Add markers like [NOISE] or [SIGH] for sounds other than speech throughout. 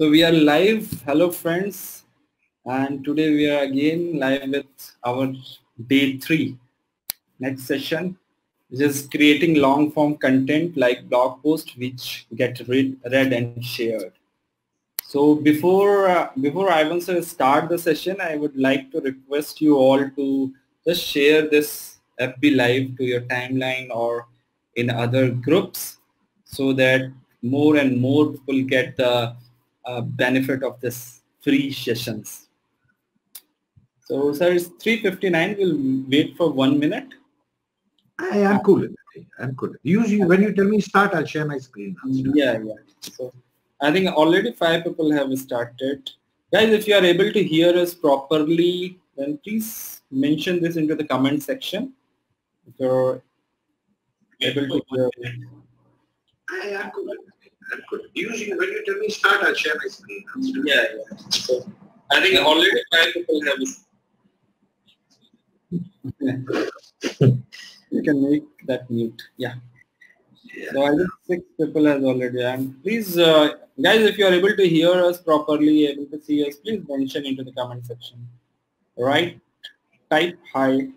So we are live. Hello friends. And today we are again live with our day three. Next session which is creating long form content like blog posts which get read, read and shared. So before uh, before Ivan sir start the session, I would like to request you all to just share this FB live to your timeline or in other groups so that more and more people get the uh, benefit of this free sessions. So sir, it's 3.59. We'll wait for one minute. I am cool. I'm cool. Usually when you tell me start, I'll share my screen. Yeah, yeah. So I think already five people have started. Guys, if you are able to hear us properly, then please mention this into the comment section. If you're able to hear. I am cool. I'm. Usually when you tell me start, I'll share my screen. Yeah, yeah. So I think already five people have. you can make that mute. Yeah. yeah. So I think six people has already. And please, uh, guys, if you are able to hear us properly, able to see us, please mention into the comment section. All right. Type hi.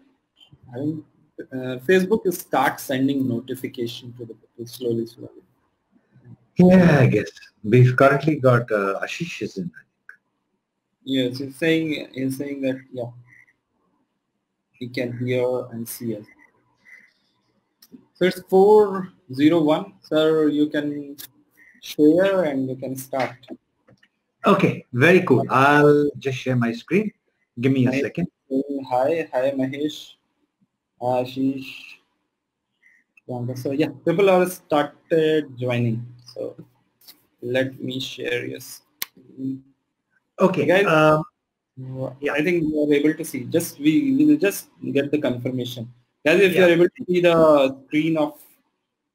I think uh, Facebook will start sending notification to the people slowly, slowly. Yeah, I guess we've currently got uh, Ashish is in. Yes, he's saying he's saying that yeah, he can hear and see us. So it's 401. Sir, you can share and you can start. Okay, very cool. I'll just share my screen. Give me a Mahesh, second. Hi, hi Mahesh, Ashish. So yeah, people are started joining. So let me share yes. Okay, guys. Um, yeah, I think you are able to see. Just we will just get the confirmation. Guys, if Yeah. you are able to see the screen of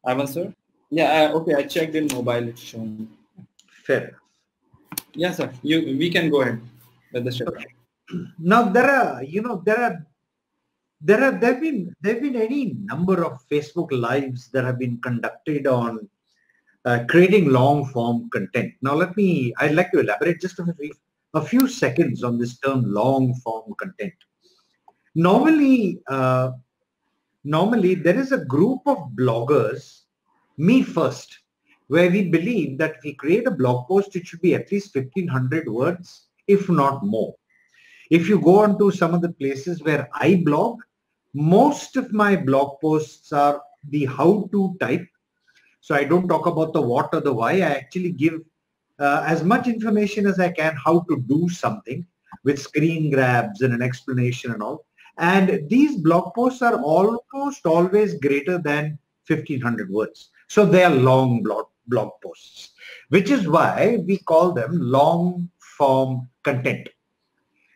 Ivan sir. Yeah, uh, okay. I checked in mobile. It's shown. fair. Yeah, sir. You we can go ahead with the share. Okay. Now there are, you know, there are, there have there have been there have been any number of Facebook lives that have been conducted on uh, creating long form content. Now let me, I'd like to elaborate just a few, a few seconds on this term long form content. Normally, uh, normally there is a group of bloggers, me first, where we believe that if we create a blog post, it should be at least 1500 words, if not more. If you go on to some of the places where I blog, most of my blog posts are the how-to type. So I don't talk about the what or the why. I actually give uh, as much information as I can how to do something with screen grabs and an explanation and all. And these blog posts are almost always greater than 1500 words. So they are long blog, blog posts, which is why we call them long form content.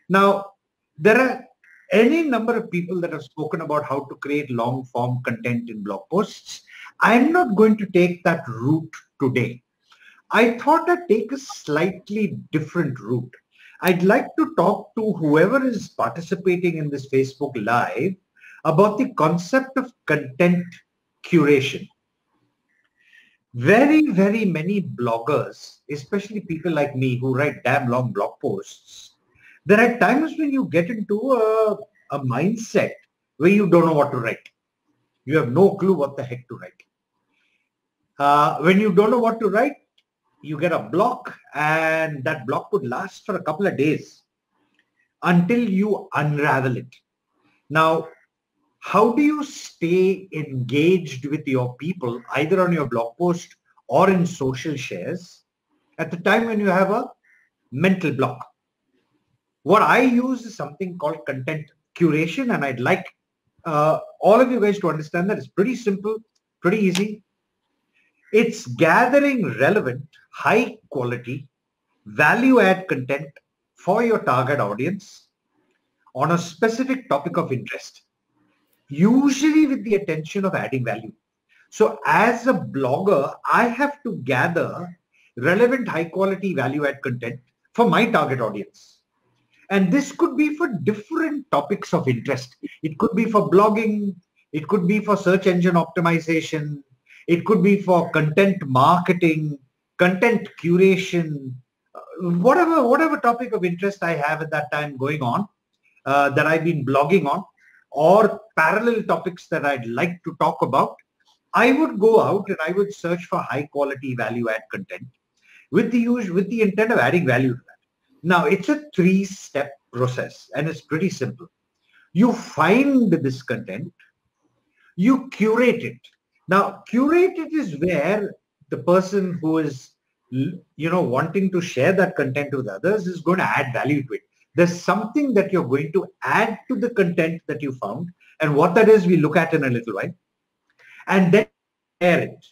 Now, there are any number of people that have spoken about how to create long form content in blog posts. I'm not going to take that route today. I thought I'd take a slightly different route. I'd like to talk to whoever is participating in this Facebook Live about the concept of content curation. Very, very many bloggers, especially people like me who write damn long blog posts, there are times when you get into a, a mindset where you don't know what to write. You have no clue what the heck to write. Uh, when you don't know what to write, you get a block and that block could last for a couple of days until you unravel it. Now, how do you stay engaged with your people either on your blog post or in social shares at the time when you have a mental block? What I use is something called content curation and I'd like uh, all of you guys to understand that it's pretty simple, pretty easy. It's gathering relevant, high quality, value add content for your target audience on a specific topic of interest, usually with the attention of adding value. So as a blogger, I have to gather relevant, high quality value add content for my target audience. And this could be for different topics of interest. It could be for blogging. It could be for search engine optimization. It could be for content marketing, content curation, whatever whatever topic of interest I have at that time going on uh, that I've been blogging on or parallel topics that I'd like to talk about, I would go out and I would search for high quality value add content with the use with the intent of adding value to that. Now it's a three step process and it's pretty simple. You find this content, you curate it. Now curate it is where the person who is you know wanting to share that content with others is going to add value to it there's something that you're going to add to the content that you found and what that is we look at in a little while and then share it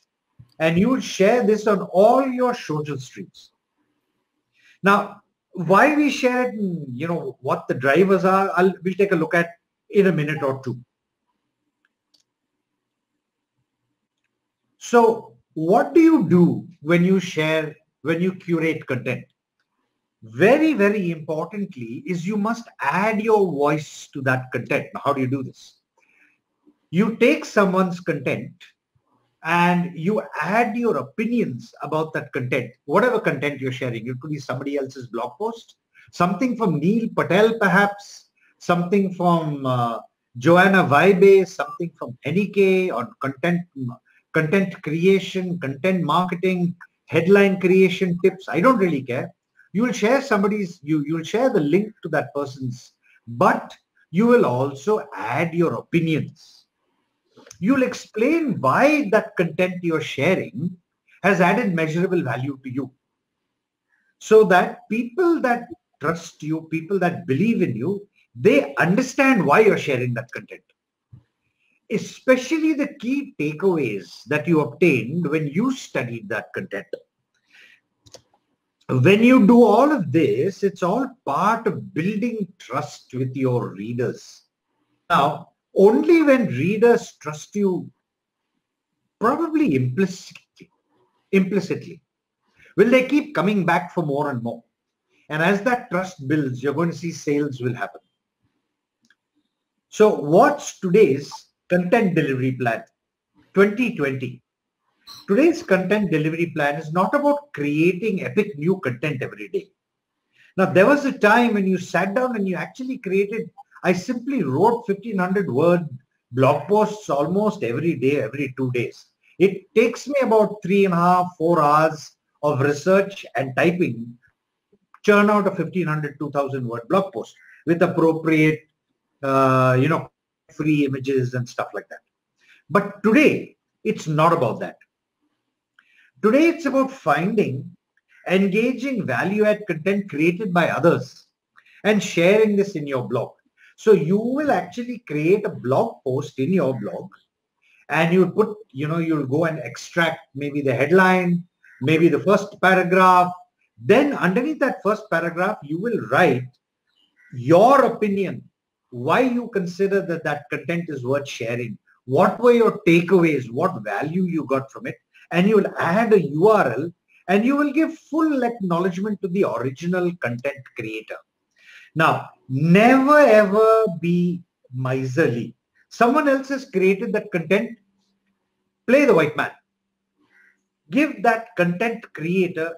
and you will share this on all your social streams now why we share it you know what the drivers are I'll, we'll take a look at in a minute or two so what do you do when you share when you curate content very, very importantly is you must add your voice to that content. Now, how do you do this? You take someone's content and you add your opinions about that content, whatever content you're sharing. It could be somebody else's blog post, something from Neil Patel, perhaps, something from uh, Joanna Wiebe, something from NEK on content, content creation, content marketing, headline creation tips. I don't really care you will share somebody's you you will share the link to that person's but you will also add your opinions you'll explain why that content you're sharing has added measurable value to you. So that people that trust you people that believe in you they understand why you're sharing that content. Especially the key takeaways that you obtained when you studied that content. When you do all of this, it's all part of building trust with your readers. Now, only when readers trust you, probably implicitly, implicitly, will they keep coming back for more and more. And as that trust builds, you're going to see sales will happen. So what's today's content delivery plan? 2020. Today's content delivery plan is not about creating epic new content every day. Now, there was a time when you sat down and you actually created, I simply wrote 1500 word blog posts almost every day, every two days. It takes me about three and a half, four hours of research and typing, churn out a 1500, 2000 word blog post with appropriate, uh, you know, free images and stuff like that. But today, it's not about that. Today, it's about finding engaging value add content created by others and sharing this in your blog. So you will actually create a blog post in your blog and you'll put, you know, you'll go and extract maybe the headline, maybe the first paragraph. Then underneath that first paragraph, you will write your opinion, why you consider that that content is worth sharing. What were your takeaways? What value you got from it? and you will add a URL and you will give full acknowledgement to the original content creator. Now, never ever be miserly. Someone else has created that content. Play the white man. Give that content creator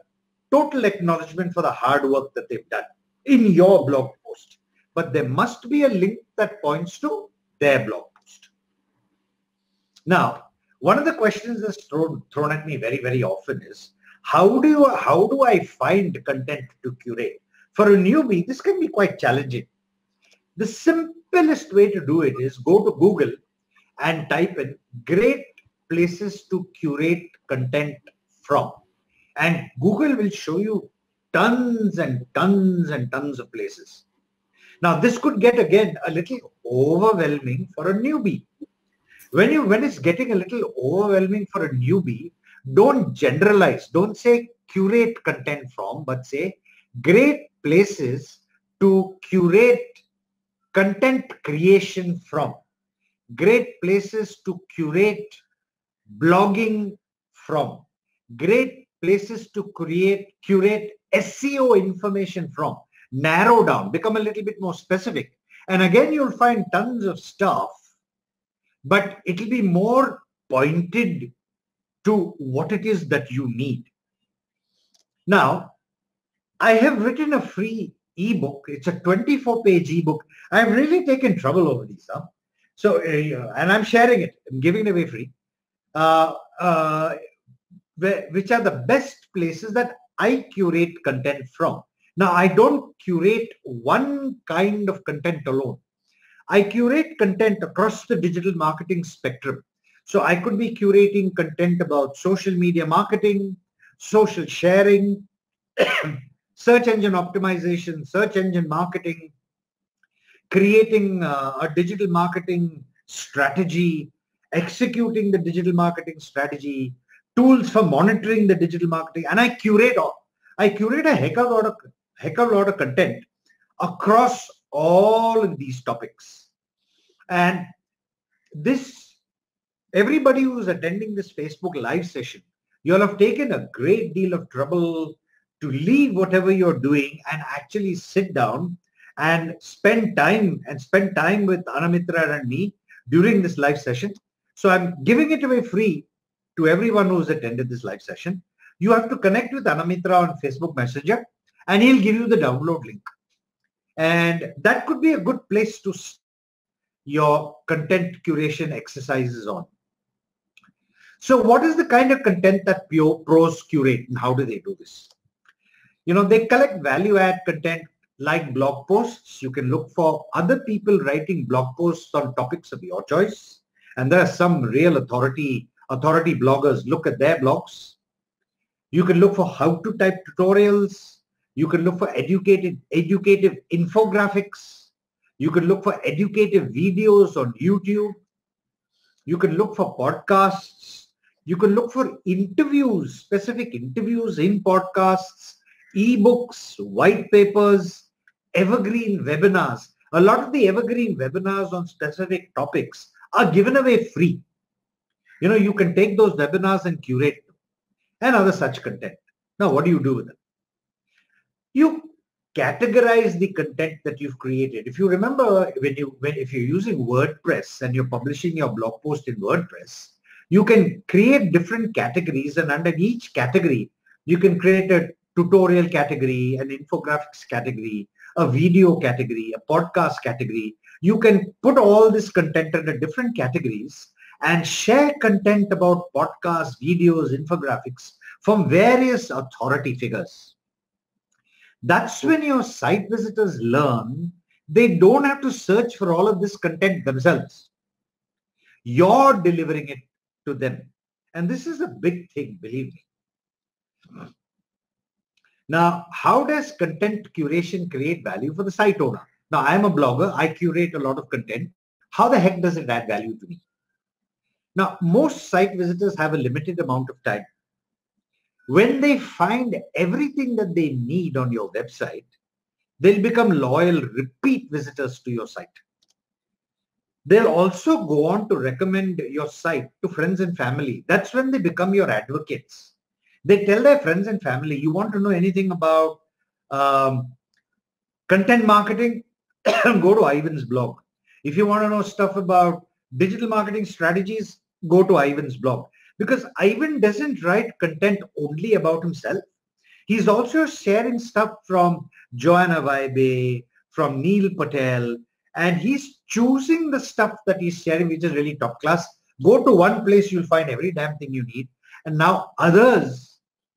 total acknowledgement for the hard work that they've done in your blog post. But there must be a link that points to their blog post. Now, one of the questions that's thrown, thrown at me very, very often is, how do you, how do I find content to curate? For a newbie, this can be quite challenging. The simplest way to do it is go to Google and type in great places to curate content from. And Google will show you tons and tons and tons of places. Now, this could get, again, a little overwhelming for a newbie when you when it's getting a little overwhelming for a newbie, don't generalize. Don't say curate content from, but say great places to curate content creation from. Great places to curate blogging from. Great places to create curate SEO information from. Narrow down, become a little bit more specific. And again, you'll find tons of stuff but it will be more pointed to what it is that you need. Now, I have written a free ebook. It's a 24 page ebook. I've really taken trouble over these. Huh? So, uh, and I'm sharing it. I'm giving it away free. Uh, uh, which are the best places that I curate content from. Now, I don't curate one kind of content alone. I curate content across the digital marketing spectrum. So I could be curating content about social media marketing, social sharing, search engine optimization, search engine marketing, creating uh, a digital marketing strategy, executing the digital marketing strategy, tools for monitoring the digital marketing, and I curate all. I curate a heck of a lot of heck of a lot of content across all of these topics. And this, everybody who's attending this Facebook live session, you'll have taken a great deal of trouble to leave whatever you're doing and actually sit down and spend time and spend time with Anamitra and me during this live session. So I'm giving it away free to everyone who's attended this live session. You have to connect with Anamitra on Facebook Messenger and he'll give you the download link. And that could be a good place to your content curation exercises on. So what is the kind of content that pure pros curate and how do they do this? You know, they collect value add content like blog posts. You can look for other people writing blog posts on topics of your choice. And there are some real authority authority bloggers. Look at their blogs. You can look for how to type tutorials. You can look for educated, educative infographics. You can look for educative videos on YouTube. You can look for podcasts. You can look for interviews, specific interviews in podcasts, ebooks, white papers, evergreen webinars. A lot of the evergreen webinars on specific topics are given away free. You know, you can take those webinars and curate them and other such content. Now, what do you do with them? You categorize the content that you've created. If you remember when you when if you're using WordPress and you're publishing your blog post in WordPress, you can create different categories and under each category you can create a tutorial category, an infographics category, a video category, a podcast category. You can put all this content under different categories and share content about podcasts, videos, infographics from various authority figures. That's when your site visitors learn they don't have to search for all of this content themselves. You're delivering it to them. And this is a big thing, believe me. Now, how does content curation create value for the site owner? Now, I'm a blogger. I curate a lot of content. How the heck does it add value to me? Now, most site visitors have a limited amount of time. When they find everything that they need on your website, they'll become loyal, repeat visitors to your site. They'll also go on to recommend your site to friends and family. That's when they become your advocates. They tell their friends and family, you want to know anything about um, content marketing? [COUGHS] go to Ivan's blog. If you want to know stuff about digital marketing strategies, go to Ivan's blog. Because Ivan doesn't write content only about himself. He's also sharing stuff from Joanna Wiebe, from Neil Patel, and he's choosing the stuff that he's sharing, which is really top class. Go to one place, you'll find every damn thing you need. And now others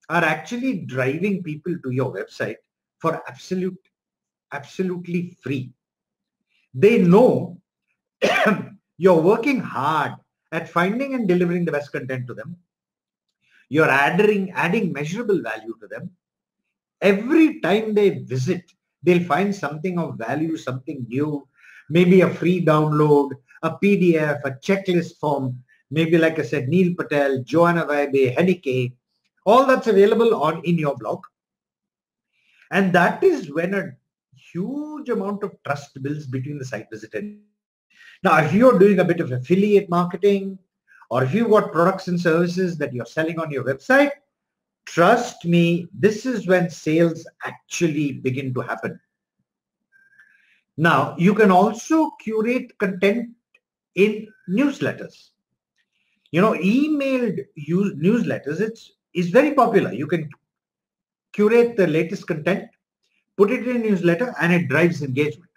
are actually driving people to your website for absolute, absolutely free. They know [COUGHS] you're working hard at finding and delivering the best content to them. You're adding, adding measurable value to them. Every time they visit, they'll find something of value, something new, maybe a free download, a PDF, a checklist form, maybe like I said, Neil Patel, Joanna Wiebe, Henneke, all that's available on in your blog. And that is when a huge amount of trust builds between the site visitor now, if you're doing a bit of affiliate marketing or if you've got products and services that you're selling on your website, trust me, this is when sales actually begin to happen. Now, you can also curate content in newsletters. You know, emailed use newsletters, it's, is very popular. You can curate the latest content put it in a newsletter and it drives engagement.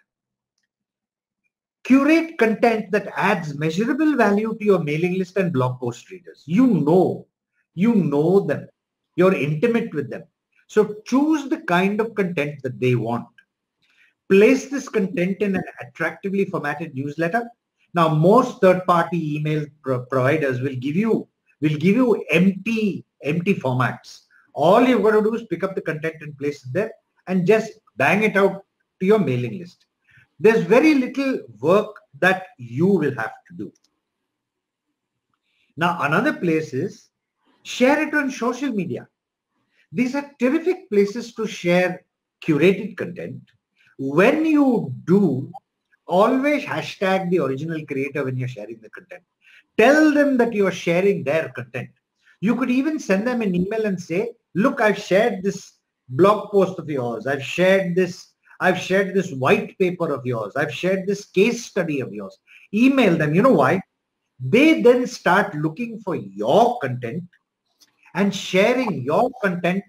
Curate content that adds measurable value to your mailing list and blog post readers. You know, you know them. You're intimate with them. So choose the kind of content that they want. Place this content in an attractively formatted newsletter. Now, most third-party email pro providers will give you will give you empty empty formats. All you've got to do is pick up the content and place it there and just bang it out to your mailing list. There's very little work that you will have to do. Now, another place is share it on social media. These are terrific places to share curated content. When you do, always hashtag the original creator when you're sharing the content. Tell them that you're sharing their content. You could even send them an email and say, look, I've shared this blog post of yours. I've shared this. I've shared this white paper of yours. I've shared this case study of yours. Email them. You know why? They then start looking for your content and sharing your content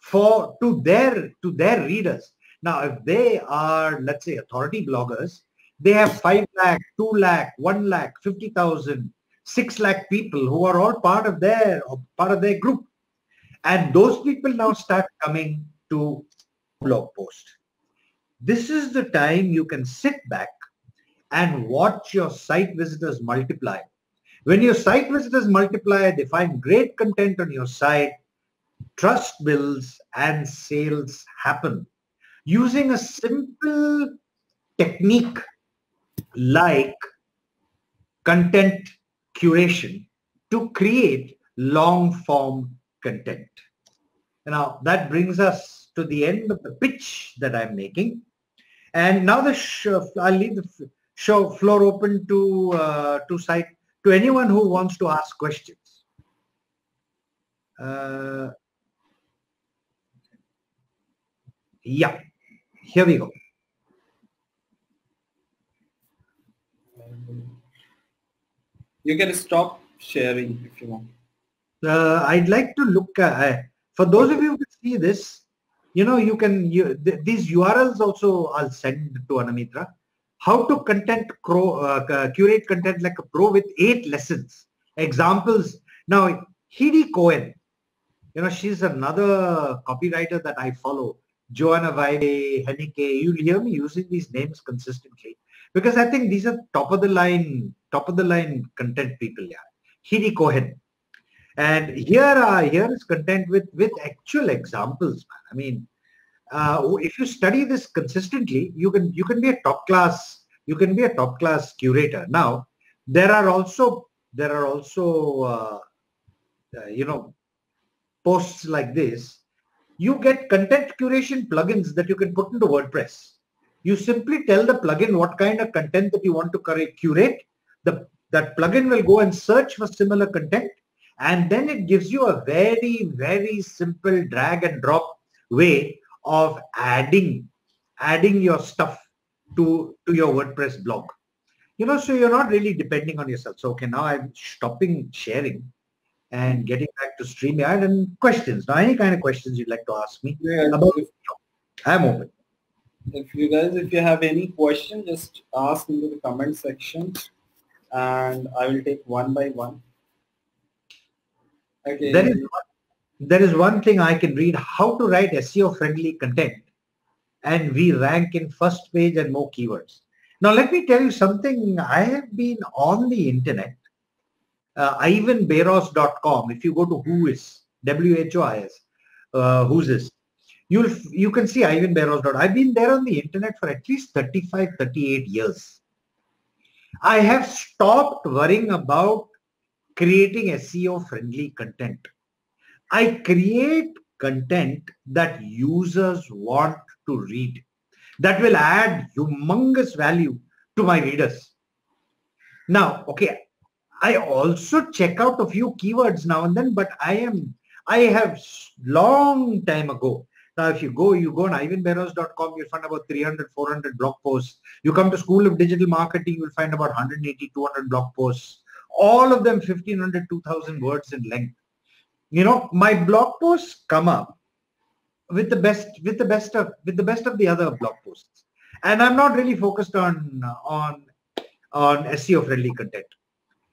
for to their to their readers. Now, if they are, let's say, authority bloggers, they have 5 lakh, 2 lakh, 1 lakh, 50,000, 6 lakh people who are all part of their part of their group. And those people now start coming to blog post. This is the time you can sit back and watch your site visitors multiply. When your site visitors multiply, they find great content on your site, trust builds and sales happen. Using a simple technique like content curation to create long form content. Now that brings us to the end of the pitch that I'm making. And now the show, I'll leave the show floor open to uh, to site to anyone who wants to ask questions. Uh, yeah, here we go. You can stop sharing if you want. Uh, I'd like to look uh, for those of you who see this. You know, you can you, th these URLs also I'll send to Anamitra. How to content crow, uh, curate content like a pro with eight lessons, examples. Now, Heidi Cohen, you know, she's another copywriter that I follow. Joanna Wiebe, Henneke, you'll hear me using these names consistently because I think these are top of the line top of the line content people yeah. Heidi Cohen. And here uh, here is content with with actual examples Man. i mean uh, if you study this consistently you can you can be a top class you can be a top class curator. Now there are also there are also uh, uh you know posts like this. You get content curation plugins that you can put into wordpress you simply tell the plugin what kind of content that you want to curate the, that plugin will go and search for similar content and then it gives you a very, very simple drag and drop way of adding, adding your stuff to, to your WordPress blog. You know, so you're not really depending on yourself. So, okay, now I'm stopping sharing and getting back to StreamYard and questions. Now, any kind of questions you'd like to ask me yeah, about I'm open. If you guys, if you have any question, just ask into the comment section and I will take one by one. Okay. There is, one, there is one thing I can read, how to write SEO friendly content and we rank in first page and more keywords. Now let me tell you something. I have been on the internet, uh, ivanbayross.com. If you go to Whois, W-H-O-I-S, uh, who's this? You'll, you can see ivanbayross.com. I've been there on the internet for at least 35, 38 years. I have stopped worrying about creating SEO friendly content. I create content that users want to read that will add humongous value to my readers. Now, okay, I also check out a few keywords now and then, but I am, I have long time ago now, if you go, you go on ivanbayross.com, you'll find about 300, 400 blog posts. You come to School of Digital Marketing, you'll find about 180, 200 blog posts. All of them 1500, 2000 words in length. You know, my blog posts come up with the best with the best of with the best of the other blog posts and i'm not really focused on on on seo friendly content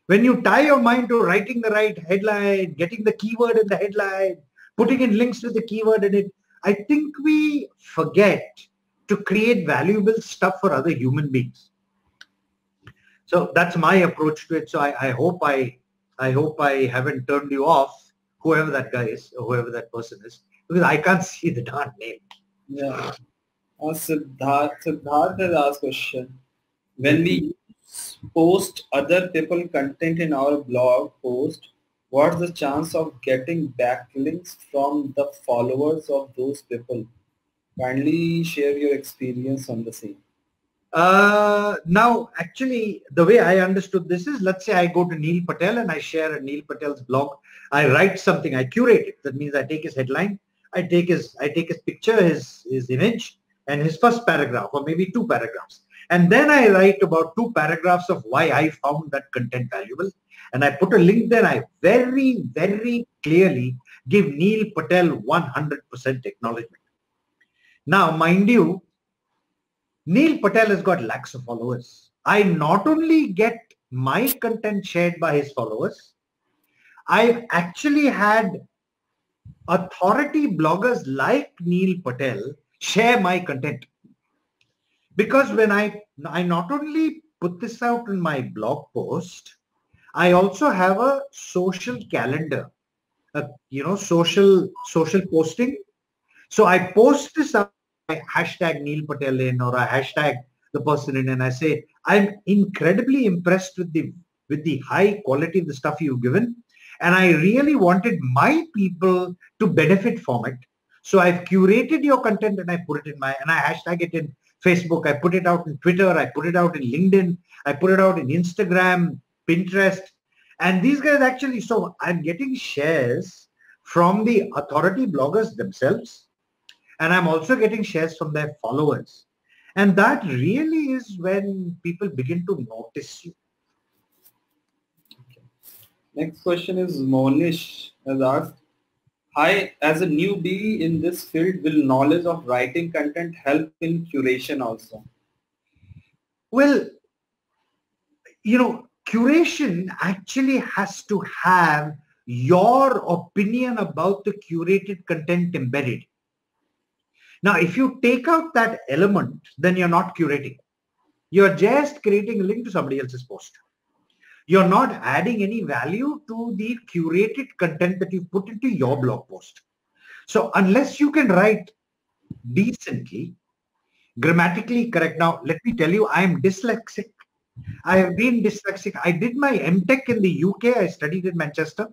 when you tie your mind to writing the right headline getting the keyword in the headline putting in links to the keyword in it i think we forget to create valuable stuff for other human beings so that's my approach to it so i, I hope i i hope i haven't turned you off whoever that guy is or whoever that person is because I can't [LAUGHS] see the darn name. Yeah. Uh, Siddharth, Siddharth has asked question. When we post other people content in our blog post, what's the chance of getting backlinks from the followers of those people? Kindly share your experience on the same. Uh, now, actually, the way I understood this is, let's say I go to Neil Patel and I share a Neil Patel's blog. I write something, I curate it. That means I take his headline, I take his I take his picture, his his image, and his first paragraph, or maybe two paragraphs. And then I write about two paragraphs of why I found that content valuable. And I put a link there. I very, very clearly give Neil Patel 100% acknowledgement. Now, mind you, Neil Patel has got lakhs of followers. I not only get my content shared by his followers, I've actually had authority bloggers like Neil Patel share my content. Because when I, I not only put this out in my blog post, I also have a social calendar, a, you know, social, social posting. So I post this up, I hashtag Neil Patel in or a hashtag the person in and I say, I'm incredibly impressed with the, with the high quality of the stuff you've given and I really wanted my people to benefit from it. So I've curated your content and I put it in my, and I hashtag it in Facebook. I put it out in Twitter. I put it out in LinkedIn. I put it out in Instagram, Pinterest. And these guys actually, so I'm getting shares from the authority bloggers themselves. And I'm also getting shares from their followers. And that really is when people begin to notice you. Next question is Monish has asked, Hi, as a newbie in this field, will knowledge of writing content help in curation also? Well, you know, curation actually has to have your opinion about the curated content embedded. Now, if you take out that element, then you're not curating. You're just creating a link to somebody else's post you're not adding any value to the curated content that you put into your blog post. So unless you can write decently, grammatically correct. Now, let me tell you, I am dyslexic. I have been dyslexic. I did my MTech in the UK. I studied in Manchester.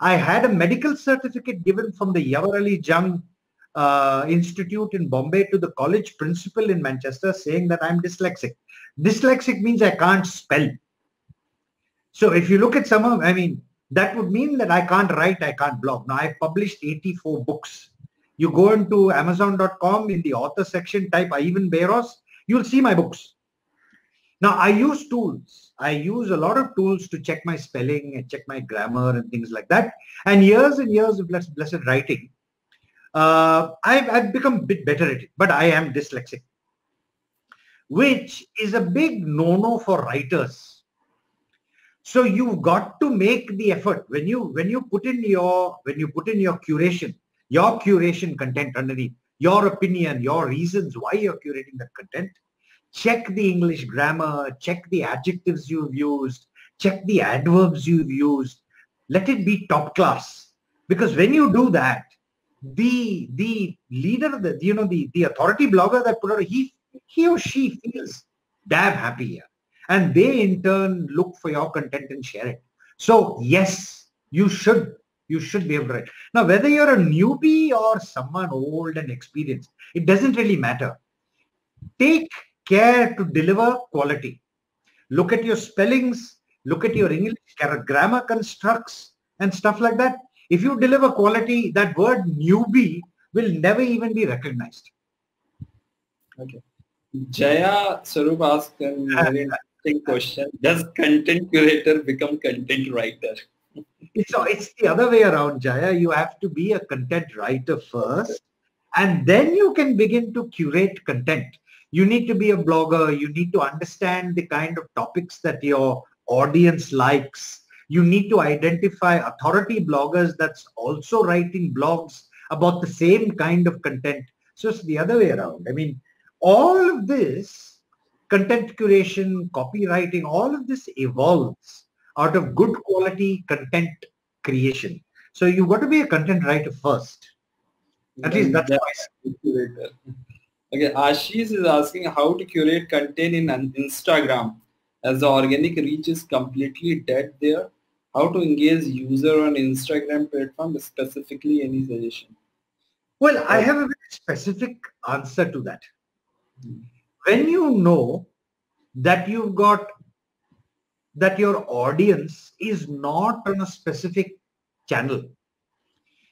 I had a medical certificate given from the Yavar Ali Jung uh, Institute in Bombay to the college principal in Manchester saying that I'm dyslexic. Dyslexic means I can't spell. So if you look at some of, I mean, that would mean that I can't write, I can't blog. Now I've published 84 books. You go into Amazon.com in the author section, type Ivan Bayross, you'll see my books. Now I use tools. I use a lot of tools to check my spelling and check my grammar and things like that. And years and years of blessed, blessed writing, uh, I've, I've become a bit better at it, but I am dyslexic, which is a big no-no for writers so you've got to make the effort when you when you put in your when you put in your curation, your curation content underneath, your opinion, your reasons why you're curating that content. Check the English grammar, check the adjectives you've used, check the adverbs you've used. Let it be top class. Because when you do that, the the leader, the you know the the authority blogger that put out he he or she feels damn happy here and they in turn look for your content and share it. So yes, you should you should be able to write. Now, whether you're a newbie or someone old and experienced, it doesn't really matter. Take care to deliver quality. Look at your spellings, look at your English grammar constructs and stuff like that. If you deliver quality, that word newbie will never even be recognized. Okay. Jaya Sarup asked a very [LAUGHS] interesting question. Does content curator become content writer? So it's the other way around, Jaya. You have to be a content writer first And then you can begin to curate content. You need to be a blogger. You need to understand the kind of topics that your audience likes. You need to identify authority bloggers that's also writing blogs about the same kind of content. So it's the other way around. I mean, all of this content curation, copywriting, all of this evolves out of good quality content creation. So you've got to be a content writer first. At least mm-hmm. that's curator. Okay, Ashish is asking how to curate content in Instagram as the organic reach is completely dead there. How to engage user on Instagram platform, specifically any suggestion? Well, I have a very specific answer to that. Hmm. When you know that you've got that your audience is not on a specific channel.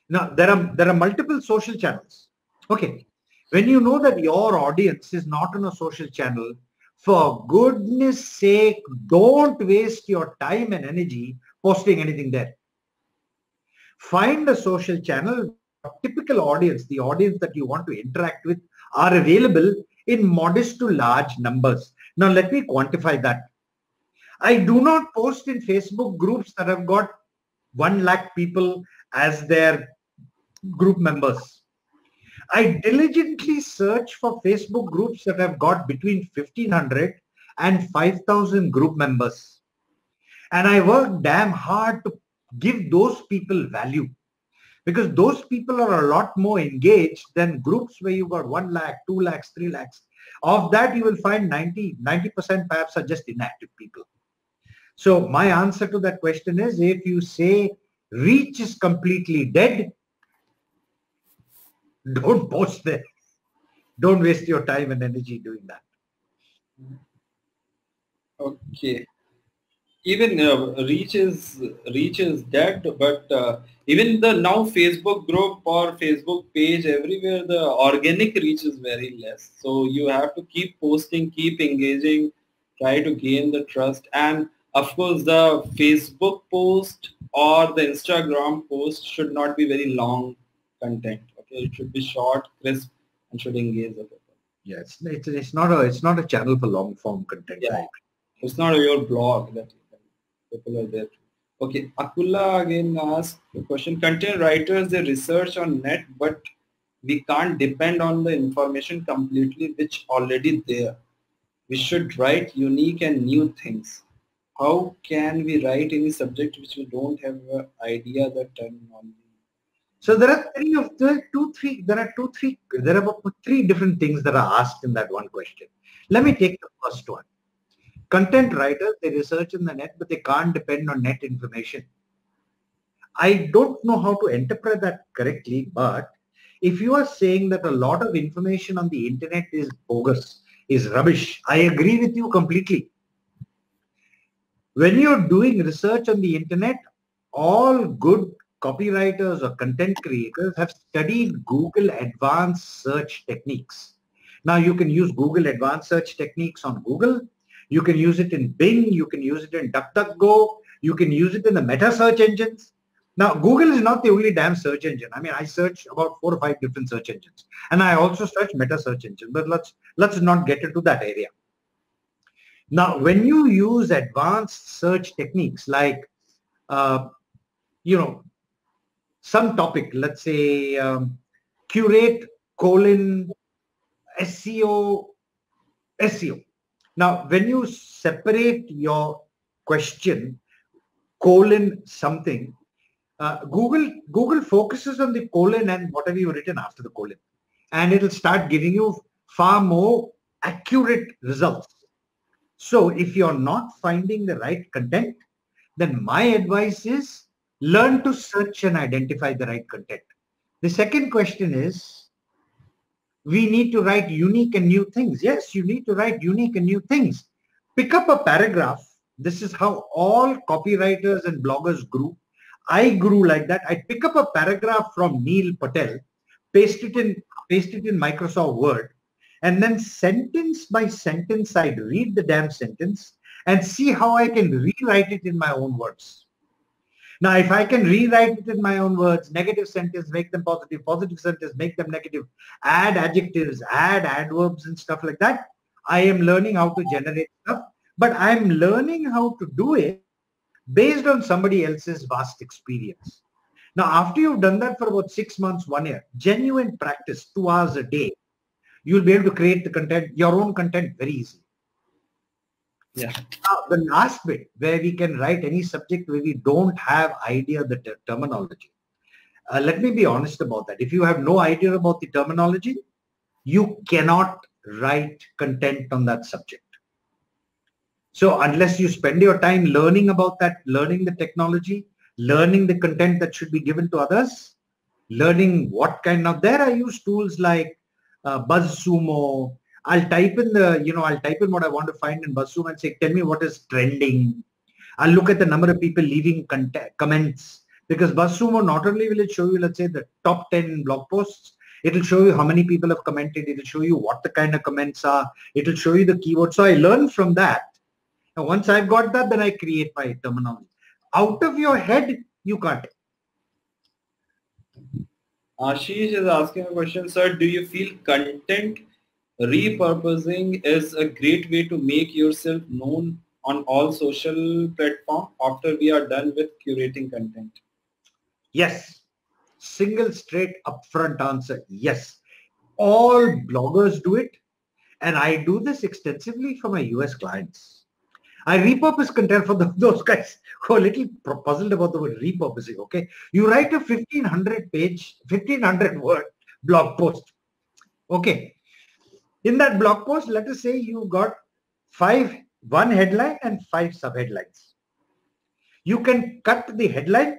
Now there are there are multiple social channels. Okay. When you know that your audience is not on a social channel, for goodness sake, don't waste your time and energy posting anything there. Find a social channel, typical audience, the audience that you want to interact with are available in modest to large numbers. Now let me quantify that. I do not post in Facebook groups that have got 1 lakh people as their group members. I diligently search for Facebook groups that have got between 1500 and 5000 group members. And I work damn hard to give those people value because those people are a lot more engaged than groups where you got 1 lakh, 2 lakhs, 3 lakhs. Of that, you will find 90, 90% perhaps are just inactive people. So my answer to that question is if you say reach is completely dead, don't post there. Don't waste your time and energy doing that. Okay. Even uh, reach is reach is dead, but uh, even the now Facebook group or Facebook page everywhere the organic reach is very less. So you have to keep posting, keep engaging, try to gain the trust and of course, the Facebook post or the Instagram post should not be very long content. Okay, it should be short, crisp, and should engage the people. Yeah, it's, it's, it's not a it's not a channel for long form content. Yeah, it's not your blog that people are there. Okay, Akula again asked the question. Content writers they research on net, but we can't depend on the information completely which already there. We should write unique and new things how can we write any subject which we don't have an idea the terminology? So there are three of the two, three, there are two, three, there are three different things that are asked in that one question. Let me take the first one. Content writers, they research in the net, but they can't depend on net information. I don't know how to interpret that correctly, but if you are saying that a lot of information on the internet is bogus, is rubbish, I agree with you completely when you're doing research on the internet, all good copywriters or content creators have studied Google advanced search techniques. Now you can use Google advanced search techniques on Google. You can use it in Bing. You can use it in DuckDuckGo. You can use it in the meta search engines. Now, Google is not the only damn search engine. I mean, I search about four or five different search engines. And I also search meta search engine. But let's let's not get into that area. Now, when you use advanced search techniques like, uh, you know, some topic, let's say um, curate colon SEO, SEO. Now, when you separate your question colon something, uh, Google Google focuses on the colon and whatever you've written after the colon, and it'll start giving you far more accurate results so if you're not finding the right content, then my advice is learn to search and identify the right content. The second question is, we need to write unique and new things. Yes, you need to write unique and new things. Pick up a paragraph. This is how all copywriters and bloggers grew. I grew like that. I pick up a paragraph from Neil Patel, paste it in, paste it in Microsoft Word, and then sentence by sentence, I'd read the damn sentence and see how I can rewrite it in my own words. Now, if I can rewrite it in my own words, negative sentence, make them positive, positive sentence, make them negative, add adjectives, add adverbs and stuff like that, I am learning how to generate stuff, but I'm learning how to do it based on somebody else's vast experience. Now, after you've done that for about six months, one year, genuine practice, two hours a day, you'll be able to create the content, your own content very easily. Yeah. Now, the last bit where we can write any subject where we don't have idea the ter- terminology. Uh, let me be honest about that. If you have no idea about the terminology, you cannot write content on that subject. So unless you spend your time learning about that, learning the technology, learning the content that should be given to others, learning what kind of, there I use tools like uh, BuzzSumo. I'll type in the, you know, I'll type in what I want to find in BuzzSumo and say, tell me what is trending. I'll look at the number of people leaving comments because BuzzSumo not only will it show you, let's say the top 10 blog posts, it'll show you how many people have commented. It'll show you what the kind of comments are. It'll show you the keywords. So I learn from that. And once I've got that, then I create my terminology. Out of your head, you can't. Ashish is asking a question, sir. Do you feel content repurposing is a great way to make yourself known on all social platforms after we are done with curating content? Yes. Single straight upfront answer. Yes. All bloggers do it. And I do this extensively for my US clients. I repurpose content for the, [LAUGHS] those guys who are a little puzzled about the word repurposing. Okay. You write a 1500 page, 1500 word blog post. Okay. In that blog post, let us say you got five, one headline and five subheadlines. You can cut the headline,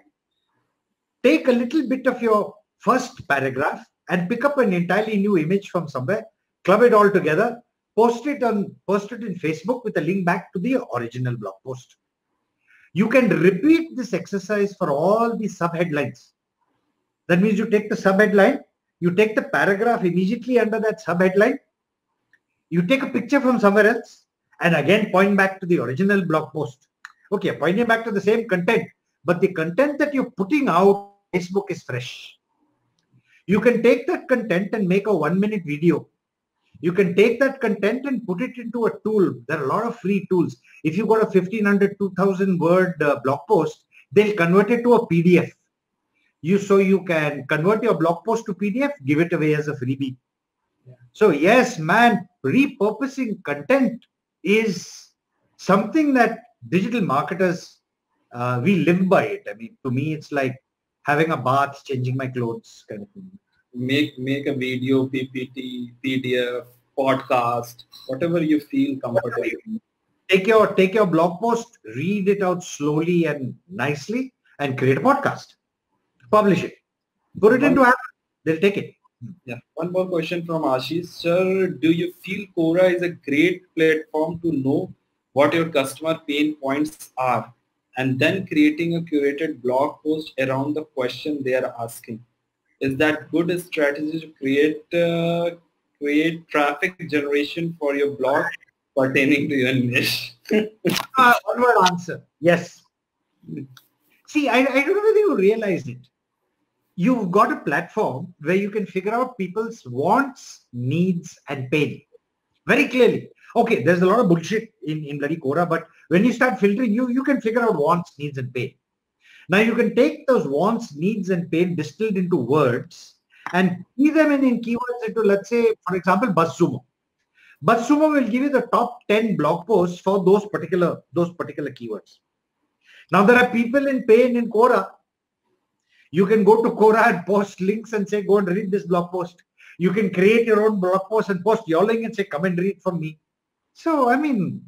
take a little bit of your first paragraph and pick up an entirely new image from somewhere, club it all together, post it on post it in Facebook with a link back to the original blog post. You can repeat this exercise for all the subheadlines. That means you take the subheadline, you take the paragraph immediately under that subheadline, you take a picture from somewhere else and again point back to the original blog post. Okay, pointing back to the same content, but the content that you're putting out Facebook is fresh. You can take that content and make a one minute video. You can take that content and put it into a tool. There are a lot of free tools. If you've got a 1500, 2000 word uh, blog post, they'll convert it to a PDF. You So you can convert your blog post to PDF, give it away as a freebie. So yes, man, repurposing content is something that digital marketers, uh, we live by it. I mean, to me, it's like having a bath, changing my clothes kind of thing. Make make a video, PPT, PDF, podcast, whatever you feel comfortable. Take your take your blog post, read it out slowly and nicely, and create a podcast. Publish it. Put it into app. They'll take it. Yeah. One more question from Ashish. Sir, do you feel Quora is a great platform to know what your customer pain points are and then creating a curated blog post around the question they are asking? Is that good strategy to create uh, create traffic generation for your blog pertaining to your niche? [LAUGHS] uh, one word answer. Yes. See, I, I don't know whether you realize it you've got a platform where you can figure out people's wants, needs, and pain very clearly. Okay, there's a lot of bullshit in, in bloody Quora, but when you start filtering, you, you can figure out wants, needs, and pain. Now you can take those wants, needs, and pain distilled into words and key them in, in keywords into, let's say, for example, BuzzSumo. BuzzSumo will give you the top 10 blog posts for those particular, those particular keywords. Now there are people in pain in Quora you can go to Quora and post links and say, go and read this blog post. You can create your own blog post and post your link and say, come and read from me. So, I mean,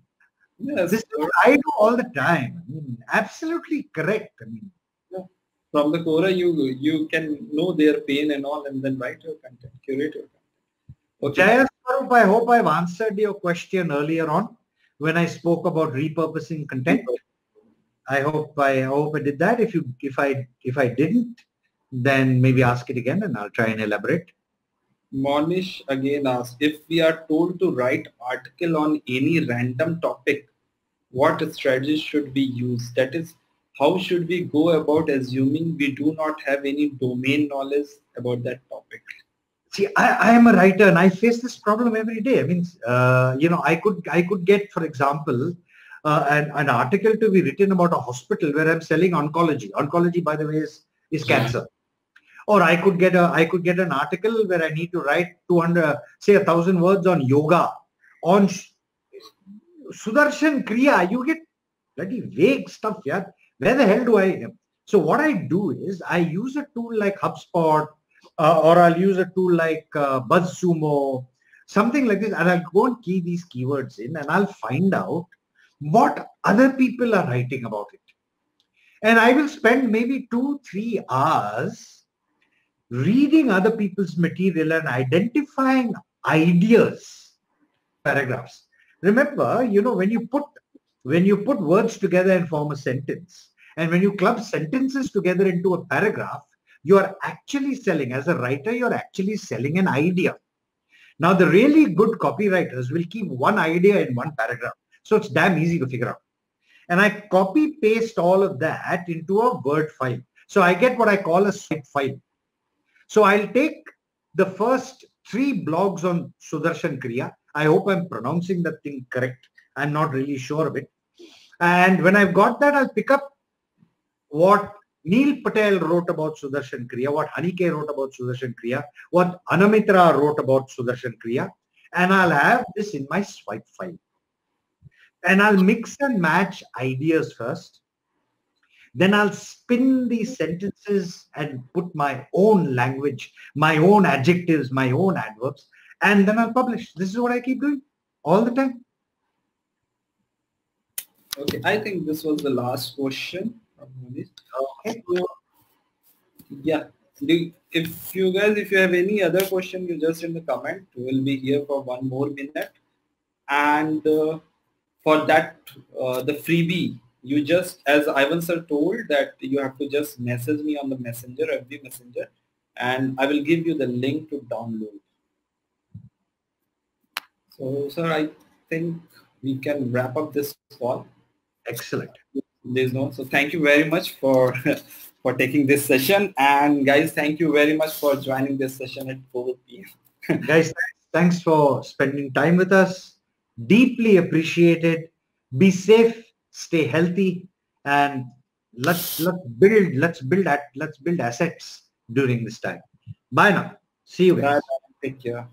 yes, this is what I do all the time. I mean, absolutely correct. I mean, yeah. from the Quora, you you can know their pain and all, and then write your content, curate your content. Okay. Jaya Swarup, I hope I've answered your question earlier on when I spoke about repurposing content. I hope I hope I did that. If you if I if I didn't, then maybe ask it again and I'll try and elaborate. Monish again asks, if we are told to write article on any random topic, what strategies should we use? That is, how should we go about assuming we do not have any domain knowledge about that topic? See, I, I am a writer and I face this problem every day. I mean, uh, you know, I could I could get, for example, uh, an, an article to be written about a hospital where I'm selling oncology. Oncology, by the way, is, is cancer. Or I could get a I could get an article where I need to write 200, say a thousand words on yoga, on Sudarshan Kriya. You get bloody vague stuff, yeah. Where the hell do I? So what I do is I use a tool like HubSpot, uh, or I'll use a tool like uh, BuzzSumo, something like this, and I'll go and key these keywords in, and I'll find out what other people are writing about it. And I will spend maybe two, three hours reading other people's material and identifying ideas, paragraphs. Remember, you know, when you put when you put words together and form a sentence, and when you club sentences together into a paragraph, you are actually selling, as a writer, you're actually selling an idea. Now, the really good copywriters will keep one idea in one paragraph so it's damn easy to figure out. And I copy paste all of that into a Word file. So I get what I call a swipe file. So I'll take the first three blogs on Sudarshan Kriya. I hope I'm pronouncing that thing correct. I'm not really sure of it. And when I've got that, I'll pick up what Neil Patel wrote about Sudarshan Kriya, what Henneke wrote about Sudarshan Kriya, what Anamitra wrote about Sudarshan Kriya, and I'll have this in my swipe file and I'll mix and match ideas first. Then I'll spin these sentences and put my own language, my own adjectives, my own adverbs, and then I'll publish. This is what I keep doing all the time. Okay, I think this was the last question. Okay. yeah. Do, if you guys, if you have any other question, you just in the comment. We will be here for one more minute. And uh, for that uh, the freebie you just as Ivan sir told that you have to just message me on the messenger FB messenger and I will give you the link to download. So sir I think we can wrap up this call. Excellent. There's no so thank you very much for [LAUGHS] for taking this session and guys thank you very much for joining this session at 4 p.m. guys thanks for spending time with us deeply appreciated. Be safe, stay healthy, and let's let's build let's build at let's build assets during this time. Bye now. See you guys. Bye. Take care.